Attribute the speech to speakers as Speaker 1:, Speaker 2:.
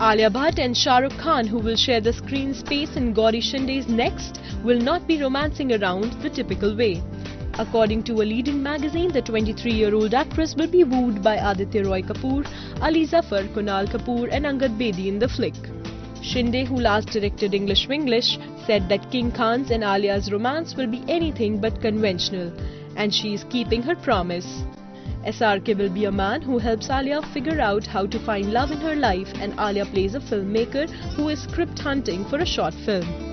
Speaker 1: Alia Bhatt and Shah Rukh Khan, who will share the screen space in Gauri Shinde's Next, will not be romancing around the typical way. According to a leading magazine, the 23-year-old actress will be wooed by Aditya Roy Kapoor, Ali Zafar, Kunal Kapoor and Angad Bedi in the flick. Shinde, who last directed English Vinglish, said that King Khan's and Alia's romance will be anything but conventional, and she is keeping her promise. SRK will be a man who helps Alia figure out how to find love in her life and Alia plays a filmmaker who is script hunting for a short film.